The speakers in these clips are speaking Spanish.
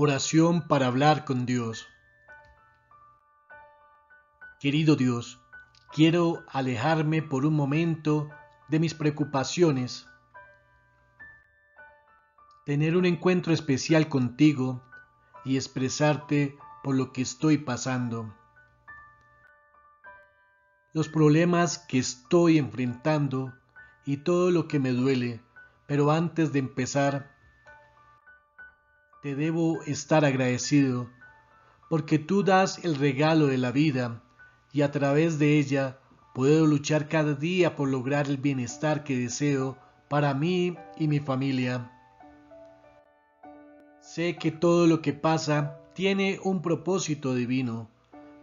Oración para hablar con Dios. Querido Dios, quiero alejarme por un momento de mis preocupaciones, tener un encuentro especial contigo y expresarte por lo que estoy pasando. Los problemas que estoy enfrentando y todo lo que me duele, pero antes de empezar, te debo estar agradecido porque tú das el regalo de la vida y a través de ella puedo luchar cada día por lograr el bienestar que deseo para mí y mi familia. Sé que todo lo que pasa tiene un propósito divino,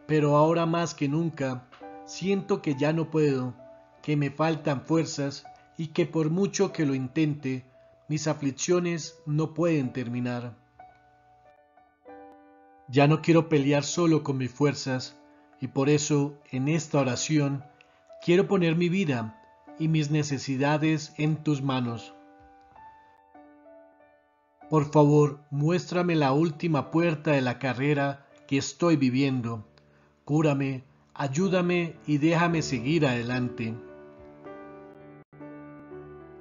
pero ahora más que nunca siento que ya no puedo, que me faltan fuerzas y que por mucho que lo intente, mis aflicciones no pueden terminar. Ya no quiero pelear solo con mis fuerzas y por eso en esta oración quiero poner mi vida y mis necesidades en tus manos. Por favor, muéstrame la última puerta de la carrera que estoy viviendo. Cúrame, ayúdame y déjame seguir adelante.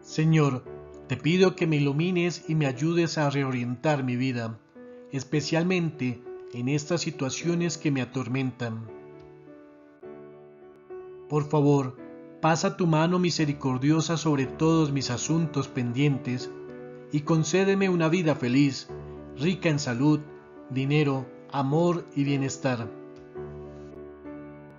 Señor, te pido que me ilumines y me ayudes a reorientar mi vida, especialmente en estas situaciones que me atormentan. Por favor, pasa tu mano misericordiosa sobre todos mis asuntos pendientes y concédeme una vida feliz, rica en salud, dinero, amor y bienestar.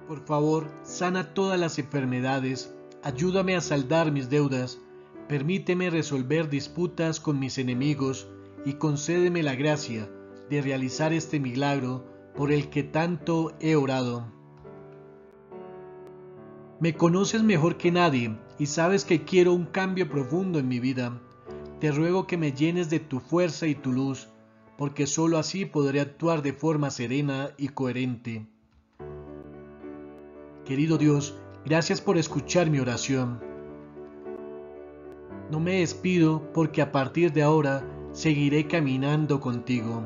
Por favor, sana todas las enfermedades, ayúdame a saldar mis deudas, permíteme resolver disputas con mis enemigos y concédeme la gracia de realizar este milagro por el que tanto he orado. Me conoces mejor que nadie y sabes que quiero un cambio profundo en mi vida. Te ruego que me llenes de tu fuerza y tu luz, porque sólo así podré actuar de forma serena y coherente. Querido Dios, gracias por escuchar mi oración. No me despido porque a partir de ahora seguiré caminando contigo.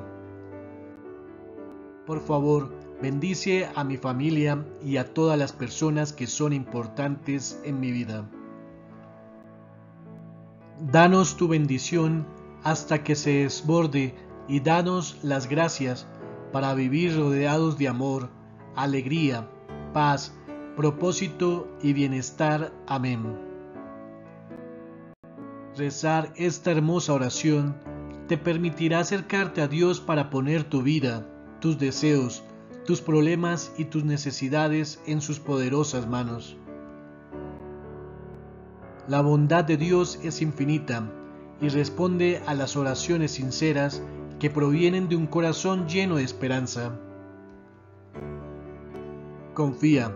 Por favor, bendice a mi familia y a todas las personas que son importantes en mi vida. Danos tu bendición hasta que se desborde y danos las gracias para vivir rodeados de amor, alegría, paz, propósito y bienestar. Amén. Rezar esta hermosa oración te permitirá acercarte a Dios para poner tu vida, tus deseos, tus problemas y tus necesidades en sus poderosas manos. La bondad de Dios es infinita y responde a las oraciones sinceras que provienen de un corazón lleno de esperanza. Confía,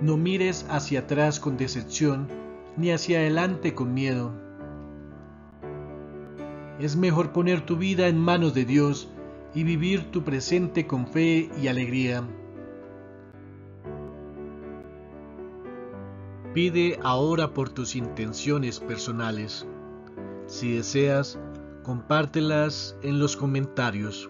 no mires hacia atrás con decepción ni hacia adelante con miedo. Es mejor poner tu vida en manos de Dios y vivir tu presente con fe y alegría. Pide ahora por tus intenciones personales. Si deseas, compártelas en los comentarios.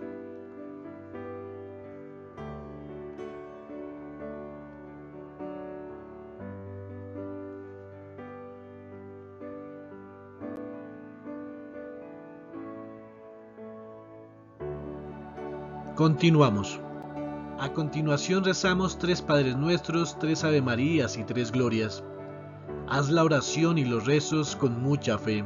Continuamos. A continuación rezamos tres Padres Nuestros, tres Ave Marías y tres Glorias. Haz la oración y los rezos con mucha fe.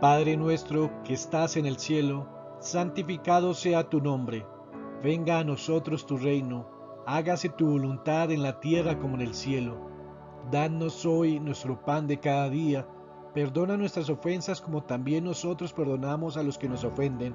Padre nuestro que estás en el cielo, santificado sea tu nombre. Venga a nosotros tu reino. Hágase tu voluntad en la tierra como en el cielo. Danos hoy nuestro pan de cada día. Perdona nuestras ofensas como también nosotros perdonamos a los que nos ofenden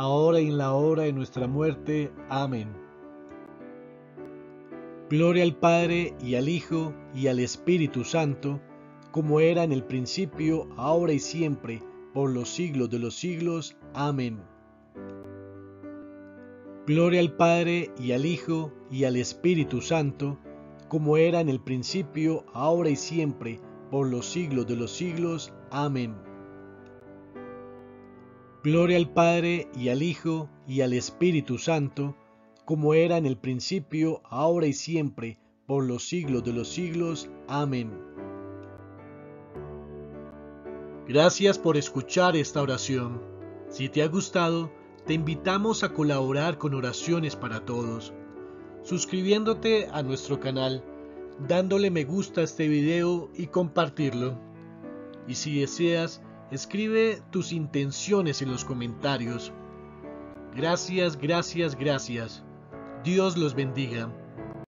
ahora y en la hora de nuestra muerte. Amén. Gloria al Padre y al Hijo y al Espíritu Santo, como era en el principio, ahora y siempre, por los siglos de los siglos. Amén. Gloria al Padre y al Hijo y al Espíritu Santo, como era en el principio, ahora y siempre, por los siglos de los siglos. Amén. Gloria al Padre y al Hijo y al Espíritu Santo, como era en el principio, ahora y siempre, por los siglos de los siglos. Amén. Gracias por escuchar esta oración. Si te ha gustado, te invitamos a colaborar con oraciones para todos, suscribiéndote a nuestro canal, dándole me gusta a este video y compartirlo. Y si deseas, Escribe tus intenciones en los comentarios. Gracias, gracias, gracias. Dios los bendiga.